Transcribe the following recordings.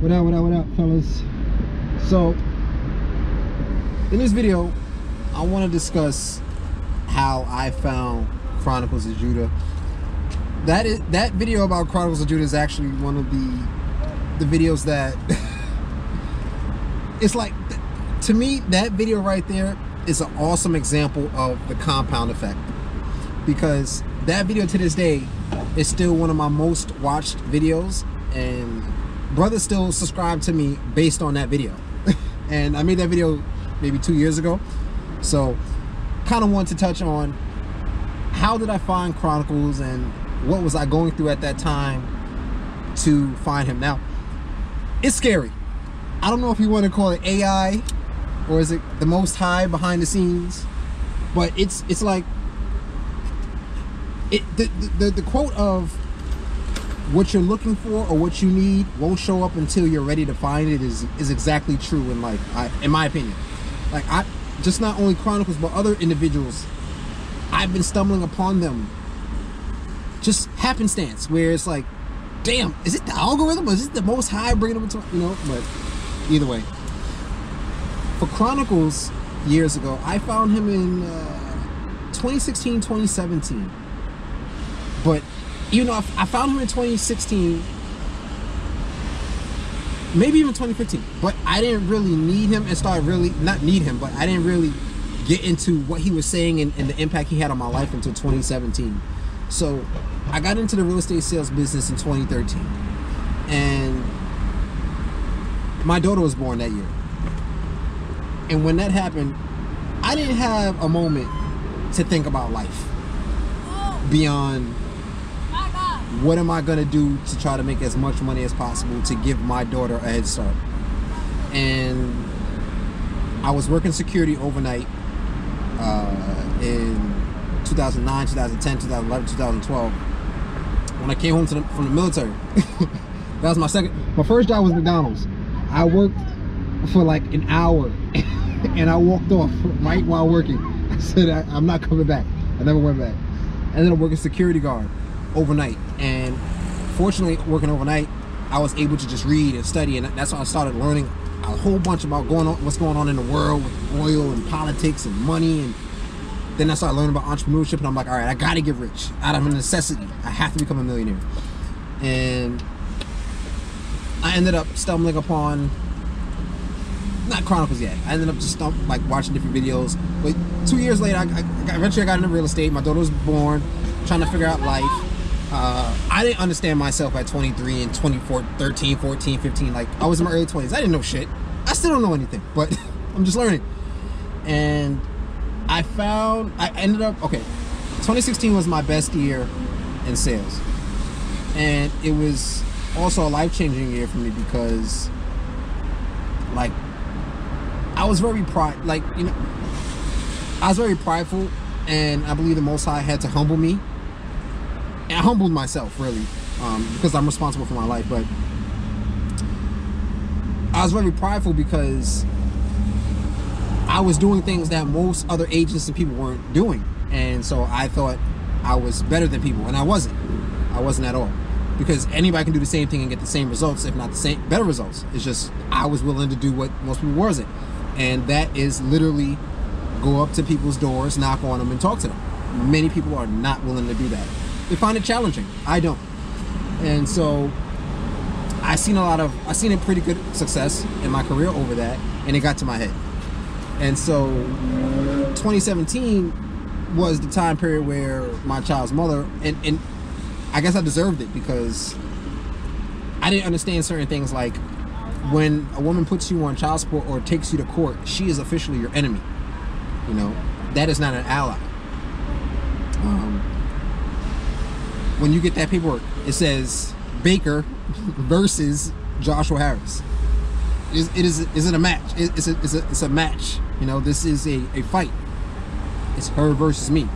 What up, what up, what up, fellas? So, in this video, I want to discuss how I found Chronicles of Judah. That is that video about Chronicles of Judah is actually one of the the videos that it's like to me that video right there is an awesome example of the compound effect because that video to this day is still one of my most watched videos and brothers still subscribe to me based on that video. And I made that video maybe two years ago. So kind of want to touch on how did I find Chronicles and what was I going through at that time to find him? Now it's scary. I don't know if you want to call it AI or is it the most high behind the scenes but it's it's like it the, the, the quote of what you're looking for or what you need won't show up until you're ready to find it is is exactly true in life I, in my opinion. Like I just not only chronicles but other individuals I've been stumbling upon them just happenstance where it's like damn is it the algorithm or is it the most high bringing them to you know but either way. For chronicles years ago I found him in uh, 2016 2017 but you know, I found him in 2016, maybe even 2015. But I didn't really need him and start really not need him, but I didn't really get into what he was saying and, and the impact he had on my life until 2017. So I got into the real estate sales business in 2013, and my daughter was born that year. And when that happened, I didn't have a moment to think about life beyond what am I gonna do to try to make as much money as possible to give my daughter a head start? And I was working security overnight uh, in 2009, 2010, 2011, 2012. When I came home the, from the military, that was my second. My first job was McDonald's. I worked for like an hour, and I walked off right while working. I said I, I'm not coming back. I never went back. And then I'm working security guard overnight and fortunately working overnight I was able to just read and study and that's how I started learning a whole bunch about going on what's going on in the world with oil and politics and money and then I started learning about entrepreneurship and I'm like all right I gotta get rich out of necessity I have to become a millionaire and I ended up stumbling upon not Chronicles yet. I ended up just like watching different videos. But two years later, I, I, eventually I got into real estate. My daughter was born, trying to figure out life uh, I didn't understand myself at 23 and 24, 13, 14, 15. Like, I was in my early 20s. I didn't know shit. I still don't know anything, but I'm just learning. And I found, I ended up, okay, 2016 was my best year in sales. And it was also a life changing year for me because, like, I was very pride, like, you know, I was very prideful, and I believe the Most High had to humble me I humbled myself really um, because I'm responsible for my life. But I was very prideful because I was doing things that most other agents and people weren't doing, and so I thought I was better than people, and I wasn't. I wasn't at all because anybody can do the same thing and get the same results, if not the same better results. It's just I was willing to do what most people wasn't, and that is literally go up to people's doors, knock on them, and talk to them. Many people are not willing to do that they find it challenging. I don't. And so I seen a lot of I seen a pretty good success in my career over that and it got to my head. And so 2017 was the time period where my child's mother and, and I guess I deserved it because I didn't understand certain things like when a woman puts you on child support or takes you to court, she is officially your enemy. You know, that is not an ally. Um, when you get that paperwork, it says Baker versus Joshua Harris. It is, it is it a match? It's a, it's a, it's a match. You know, this is a, a fight. It's her versus me.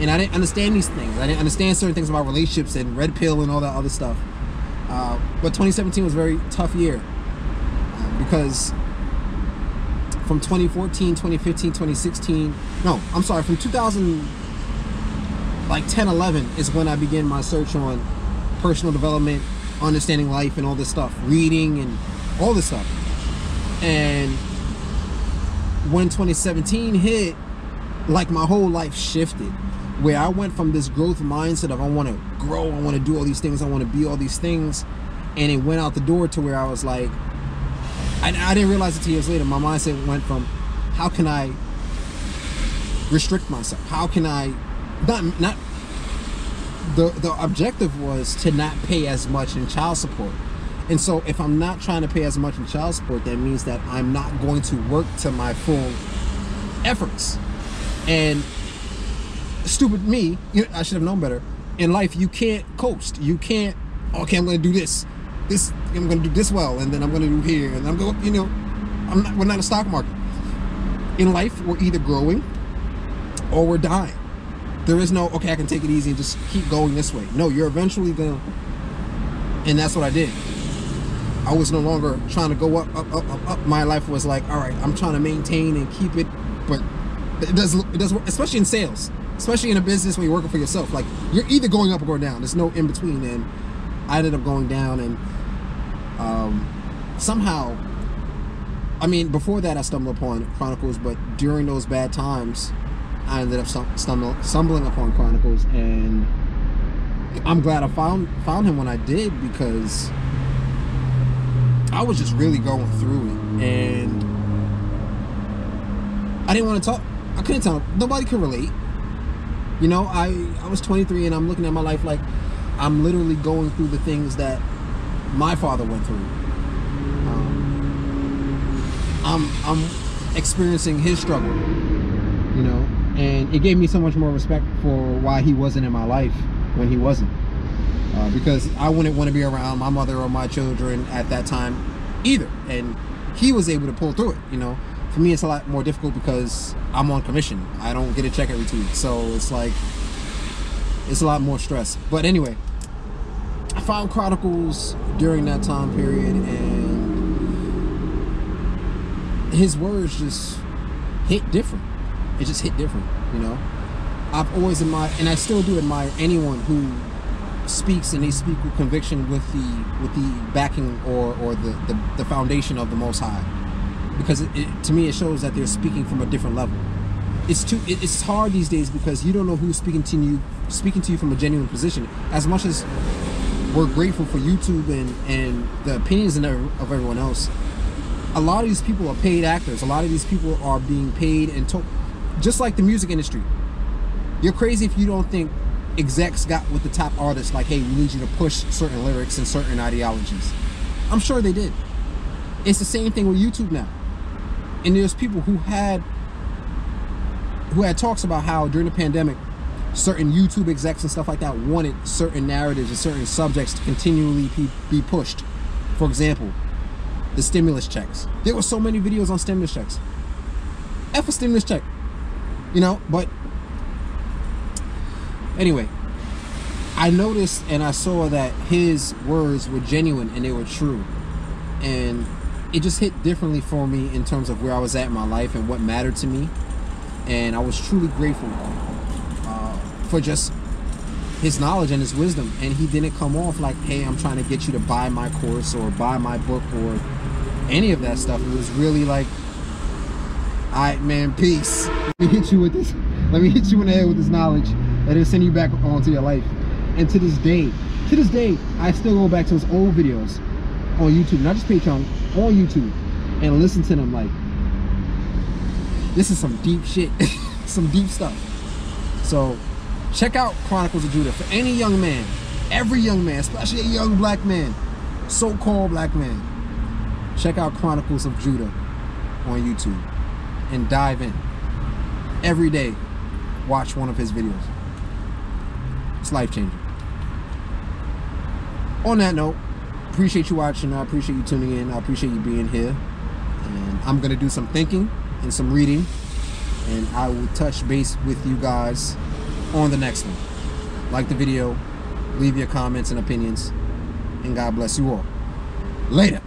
And I didn't understand these things. I didn't understand certain things about relationships and red pill and all that other stuff. Uh, but 2017 was a very tough year uh, because from 2014, 2015, 2016, no, I'm sorry, from 2000 like 10 11 is when i began my search on personal development understanding life and all this stuff, reading and all this stuff. And when 2017 hit, like my whole life shifted where I went from this growth mindset of I want to grow, I want to do all these things, I want to be all these things, and it went out the door to where I was like, I, I didn't realize it two years later. My mindset went from, how can I restrict myself? How can I not not the the objective was to not pay as much in child support. And so if I'm not trying to pay as much in child support, that means that I'm not going to work to my full efforts. And stupid me, you know, I should have known better. In life, you can't coast. You can't, okay, I'm going to do this. This, I'm going to do this well, and then I'm going to do here, and I'm going, you know, I'm not, we're not a stock market. In life, we're either growing or we're dying. There is no, okay, I can take it easy and just keep going this way. No, you're eventually to, and that's what I did. I was no longer trying to go up, up, up, up, up. My life was like, all right, I'm trying to maintain and keep it, but it does, it does, especially in sales especially in a business when you're working for yourself. Like you're either going up or going down. There's no in between. And I ended up going down, and um, somehow, I mean, before that I stumbled upon Chronicles, but during those bad times, I ended up stumble, stumbling upon Chronicles, and I'm glad I found found him when I did because I was just really going through it, and I didn't want to talk. I couldn't tell. Nobody could relate you know, I, I was 23 and I'm looking at my life like I'm literally going through the things that my father went through. Um, I'm, I'm experiencing his struggle, you know, and it gave me so much more respect for why he wasn't in my life when he wasn't. Uh, because I wouldn't want to be around my mother or my children at that time either. And he was able to pull through it, you know for me it's a lot more difficult because I'm on commission. I don't get a check every two. So it's like it's a lot more stress. But anyway, I found Chronicles during that time period and his words just hit different. It just hit different, you know. I've always admired and I still do admire anyone who speaks and they speak with conviction with the with the backing or or the, the, the foundation of the most high because it, it, to me it shows that they're speaking from a different level. It's too it, it's hard these days because you don't know who's speaking to you speaking to you from a genuine position. As much as we're grateful for YouTube and and the opinions of everyone else, a lot of these people are paid actors. A lot of these people are being paid and told, just like the music industry. You're crazy if you don't think execs got with the top artists like, hey, we need you to push certain lyrics and certain ideologies. I'm sure they did. It's the same thing with YouTube now and there's people who had who had talks about how during the pandemic certain YouTube execs and stuff like that wanted certain narratives and certain subjects to continually be, pushed. For example, the stimulus checks. There were so many videos on stimulus checks. F a stimulus check. You know, but anyway, I noticed and I saw that his words were genuine and they were true. And it just hit differently for me in terms of where I was at in my life and what mattered to me. And I was truly grateful uh, for just his knowledge and his wisdom. And he didn't come off like, hey, I'm trying to get you to buy my course or buy my book or any of that stuff. It was really like, all right, man, peace. Let me hit you with this. Let me hit you in the head with this knowledge that it'll send you back onto your life. And to this day, to this day, I still go back to those old videos on YouTube, not just Patreon, on YouTube, and listen to them like, this is some deep shit, some deep stuff. So check out Chronicles of Judah for any young man, every young man, especially a young black man, so-called black man. Check out Chronicles of Judah on YouTube and dive in. Every day, watch one of his videos. It's life changing. On that note, appreciate you watching. I appreciate you tuning in. I appreciate you being here. And I'm going to do some thinking and some reading. And I will touch base with you guys on the next one. Like the video, leave your comments and opinions. And God bless you all. Later.